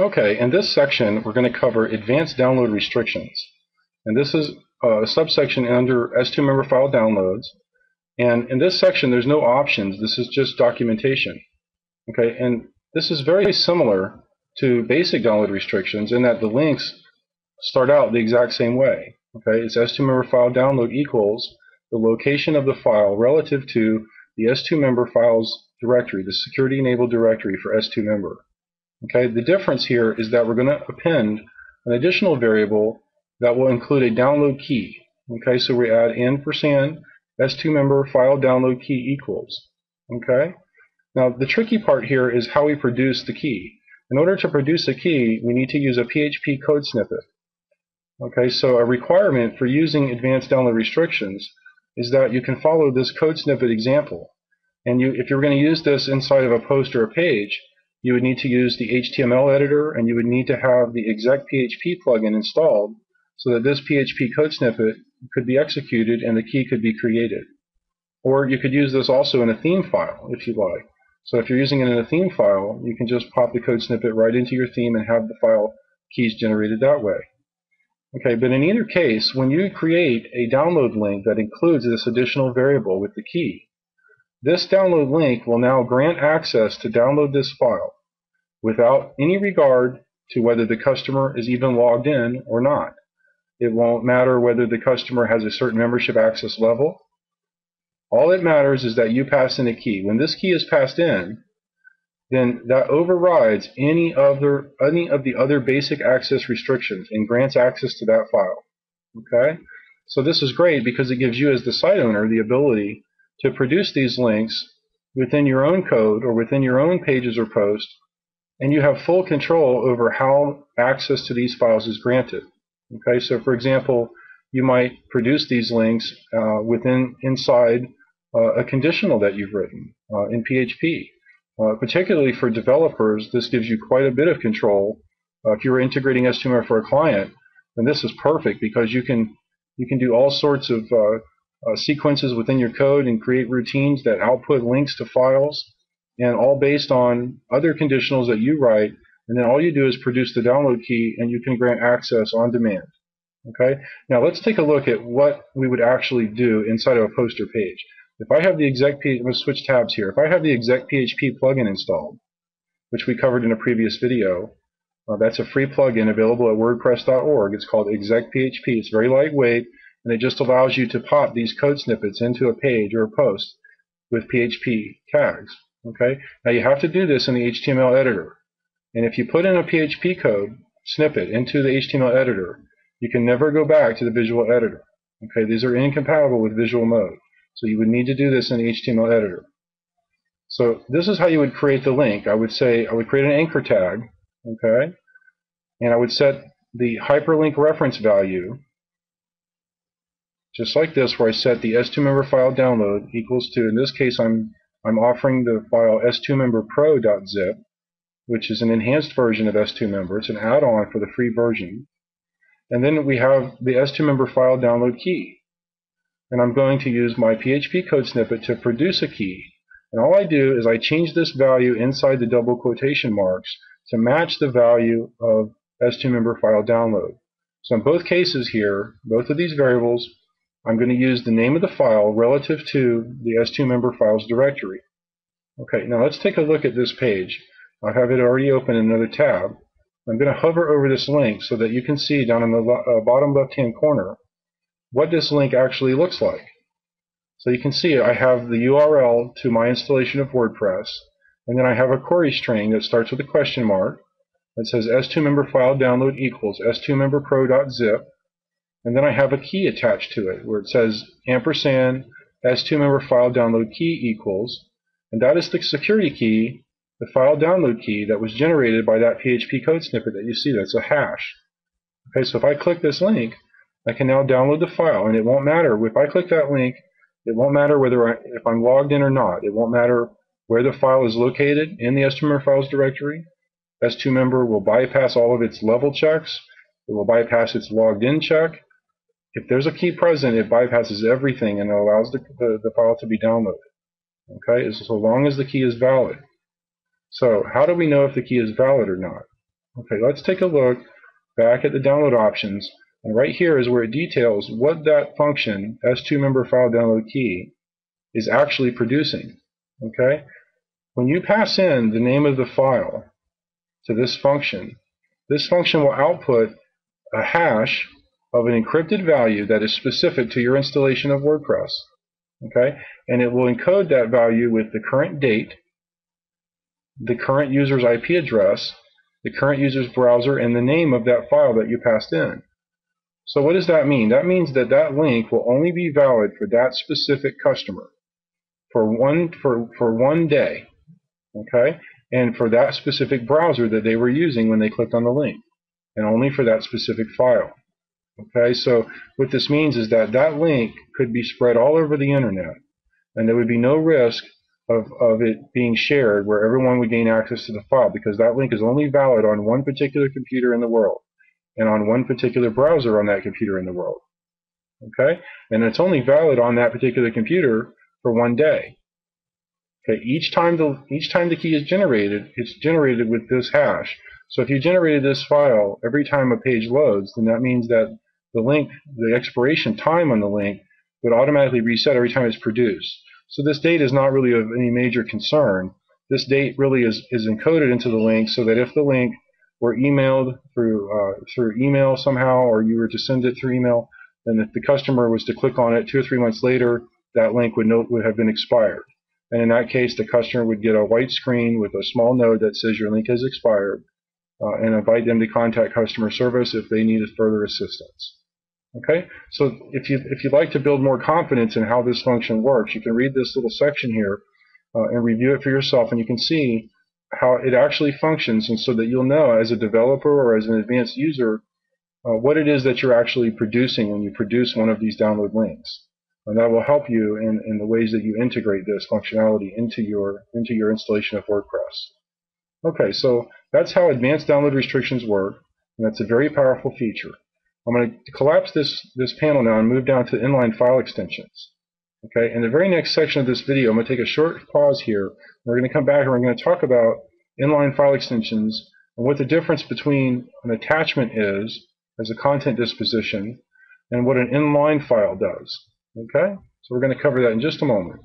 Okay, in this section, we're going to cover advanced download restrictions. And this is a subsection under S2 member file downloads. And in this section, there's no options. This is just documentation. Okay, and this is very similar to basic download restrictions in that the links start out the exact same way. Okay, it's S2 member file download equals the location of the file relative to the S2 member files directory, the security enabled directory for S2 member. Okay, the difference here is that we're going to append an additional variable that will include a download key. Okay, so we add ampersand S2 member file download key equals. Okay, now the tricky part here is how we produce the key. In order to produce a key, we need to use a PHP code snippet. Okay, so a requirement for using advanced download restrictions is that you can follow this code snippet example. And you, if you're going to use this inside of a post or a page, you would need to use the HTML editor and you would need to have the exec PHP plugin installed so that this PHP code snippet could be executed and the key could be created. Or you could use this also in a theme file if you like. So if you're using it in a theme file, you can just pop the code snippet right into your theme and have the file keys generated that way. Okay, but in either case, when you create a download link that includes this additional variable with the key, this download link will now grant access to download this file without any regard to whether the customer is even logged in or not. It won't matter whether the customer has a certain membership access level. All it matters is that you pass in a key. When this key is passed in, then that overrides any other any of the other basic access restrictions and grants access to that file. Okay? So this is great because it gives you as the site owner the ability to produce these links within your own code or within your own pages or posts, and you have full control over how access to these files is granted. Okay, so for example, you might produce these links uh, within inside uh, a conditional that you've written uh, in PHP. Uh, particularly for developers, this gives you quite a bit of control. Uh, if you're integrating S2 for a client, then this is perfect because you can you can do all sorts of uh, sequences within your code and create routines that output links to files, and all based on other conditionals that you write. And then all you do is produce the download key, and you can grant access on demand. Okay. Now let's take a look at what we would actually do inside of a poster page. If I have the exec, I'm going to switch tabs here. If I have the exec PHP plugin installed, which we covered in a previous video, uh, that's a free plugin available at WordPress.org. It's called exec PHP. It's very lightweight and it just allows you to pop these code snippets into a page or a post with PHP tags. Okay. Now you have to do this in the HTML editor, and if you put in a PHP code snippet into the HTML editor, you can never go back to the visual editor. Okay, these are incompatible with visual mode, so you would need to do this in the HTML editor. So this is how you would create the link. I would say I would create an anchor tag, okay, and I would set the hyperlink reference value just like this where I set the S2 member file download equals to, in this case I'm, I'm offering the file s2memberpro.zip, which is an enhanced version of S2 member. It's an add-on for the free version. And then we have the S2 member file download key. And I'm going to use my PHP code snippet to produce a key. And all I do is I change this value inside the double quotation marks to match the value of S2 member file download. So in both cases here, both of these variables I'm going to use the name of the file relative to the S2 member files directory. Okay, now let's take a look at this page. I have it already open in another tab. I'm going to hover over this link so that you can see down in the uh, bottom left-hand corner what this link actually looks like. So you can see I have the URL to my installation of WordPress, and then I have a query string that starts with a question mark that says S2 member file download equals s2memberpro.zip, and then I have a key attached to it where it says ampersand S2 member file download key equals, and that is the security key, the file download key that was generated by that PHP code snippet that you see. That's a hash. Okay, so if I click this link, I can now download the file, and it won't matter if I click that link. It won't matter whether I, if I'm logged in or not. It won't matter where the file is located in the S2 member files directory. S2 member will bypass all of its level checks. It will bypass its logged in check if there's a key present, it bypasses everything and allows the, the, the file to be downloaded. Okay, so long as the key is valid. So how do we know if the key is valid or not? Okay, let's take a look back at the download options. And right here is where it details what that function, S2 member file download key, is actually producing. Okay? When you pass in the name of the file to this function, this function will output a hash of an encrypted value that is specific to your installation of WordPress. Okay? And it will encode that value with the current date, the current user's IP address, the current user's browser, and the name of that file that you passed in. So what does that mean? That means that that link will only be valid for that specific customer for one for for one day, okay, and for that specific browser that they were using when they clicked on the link, and only for that specific file. Okay, so what this means is that that link could be spread all over the internet, and there would be no risk of, of it being shared where everyone would gain access to the file because that link is only valid on one particular computer in the world and on one particular browser on that computer in the world. Okay, and it's only valid on that particular computer for one day. Okay, each time the each time the key is generated, it's generated with this hash. So if you generated this file every time a page loads, then that means that the link, the expiration time on the link, would automatically reset every time it's produced. So this date is not really of any major concern. This date really is, is encoded into the link so that if the link were emailed through uh, through email somehow, or you were to send it through email, then if the customer was to click on it two or three months later, that link would, note, would have been expired. And in that case, the customer would get a white screen with a small note that says your link has expired uh, and invite them to contact customer service if they needed further assistance. Okay, so if you if you'd like to build more confidence in how this function works, you can read this little section here uh, and review it for yourself, and you can see how it actually functions, and so that you'll know as a developer or as an advanced user uh, what it is that you're actually producing when you produce one of these download links and that will help you in, in the ways that you integrate this functionality into your into your installation of WordPress. Okay, so that's how advanced download restrictions work, and that's a very powerful feature. I'm going to collapse this, this panel now and move down to inline file extensions. Okay, in the very next section of this video, I'm going to take a short pause here. We're going to come back and we're going to talk about inline file extensions and what the difference between an attachment is as a content disposition and what an inline file does. Okay? So we're going to cover that in just a moment.